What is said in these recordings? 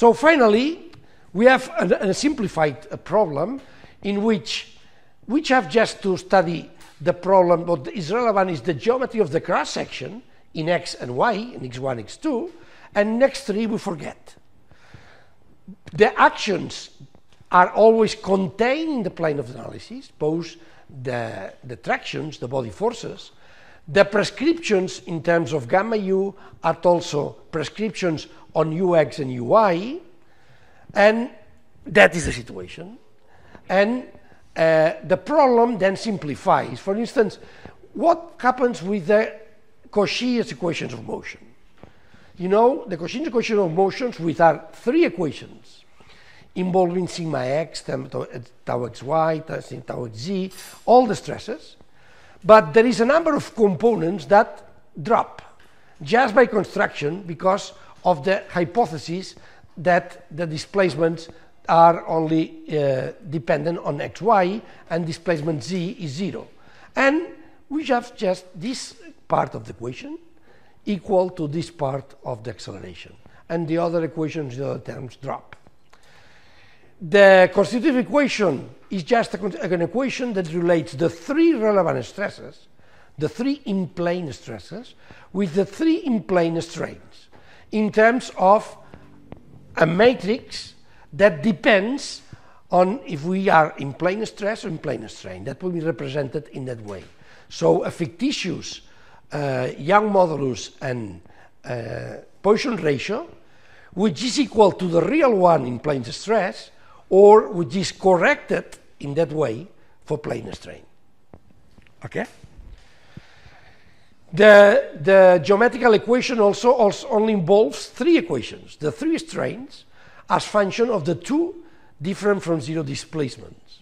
So finally, we have a, a simplified a problem in which we have just to study the problem. What is relevant is the geometry of the cross section in x and y, in x1, x2, and next three we forget. The actions are always contained in the plane of analysis, both the, the tractions, the body forces. The prescriptions in terms of gamma u are also prescriptions on ux and uy, and that is the situation. And uh, the problem then simplifies. For instance, what happens with the Cauchy's equations of motion? You know, the Cauchy's equation of motions, which are three equations involving sigma x, tau, tau xy, tau xz, all the stresses, but there is a number of components that drop just by construction because of the hypothesis that the displacements are only uh, dependent on xy and displacement z is zero. And we have just this part of the equation equal to this part of the acceleration. And the other equations, the other terms drop. The constitutive equation is just a, an equation that relates the three relevant stresses, the three in-plane stresses, with the three in-plane strains in terms of a matrix that depends on if we are in plane stress or in plane strain. That will be represented in that way. So a fictitious uh, Young modulus and uh, Poisson ratio, which is equal to the real one in plane stress, or which is corrected in that way for plane strain. Okay? The, the geometrical equation also, also only involves three equations, the three strains as function of the two different from zero displacements.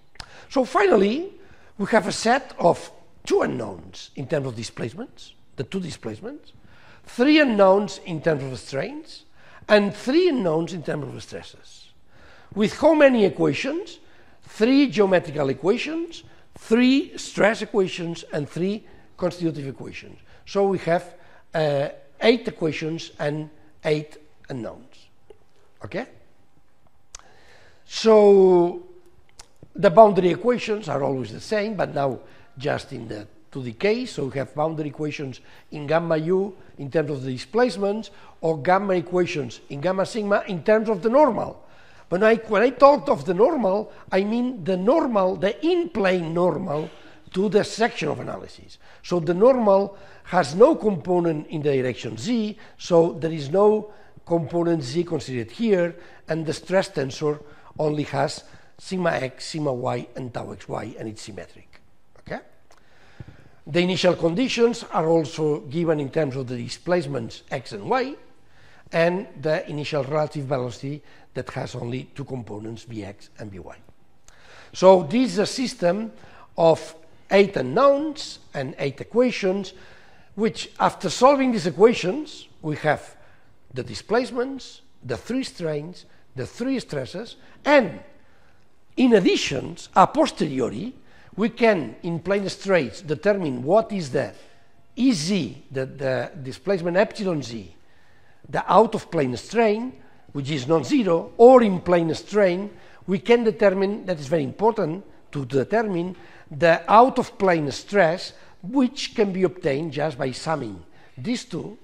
So finally, we have a set of two unknowns in terms of displacements, the two displacements, three unknowns in terms of strains, and three unknowns in terms of stresses. With how many equations? Three geometrical equations, three stress equations, and three constitutive equations. So we have uh, eight equations and eight unknowns. Okay? So the boundary equations are always the same, but now just in the 2D case. So we have boundary equations in gamma u in terms of the displacements, or gamma equations in gamma sigma in terms of the normal. When I, when I talked of the normal, I mean the normal, the in-plane normal to the section of analysis. So the normal has no component in the direction z, so there is no component z considered here, and the stress tensor only has sigma x, sigma y, and tau xy, and it's symmetric. Okay? The initial conditions are also given in terms of the displacements x and y, and the initial relative velocity that has only two components, vx and vy. So this is a system of eight unknowns and eight equations, which after solving these equations, we have the displacements, the three strains, the three stresses, and in addition, a posteriori, we can, in plane stress, determine what is the EZ, the, the displacement epsilon z, the out of plane strain, which is non-zero, or in plane strain, we can determine, that is very important to determine, the out of plane stress, which can be obtained just by summing these two,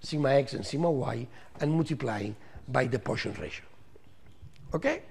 sigma x and sigma y, and multiplying by the Poisson ratio. Okay?